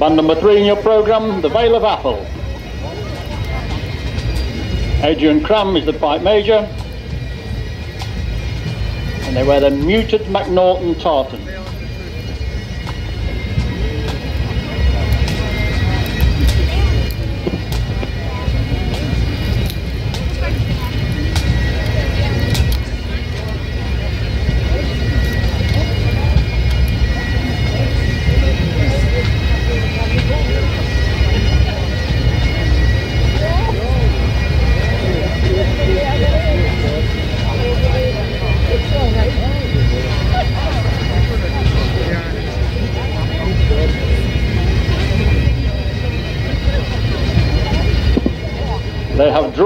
Band number three in your programme, The Vale of Atholl. Adrian Cram is the pipe major. And they wear the muted McNaughton tartan.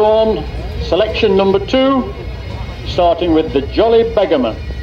Drawn selection number two, starting with the Jolly Beggarman.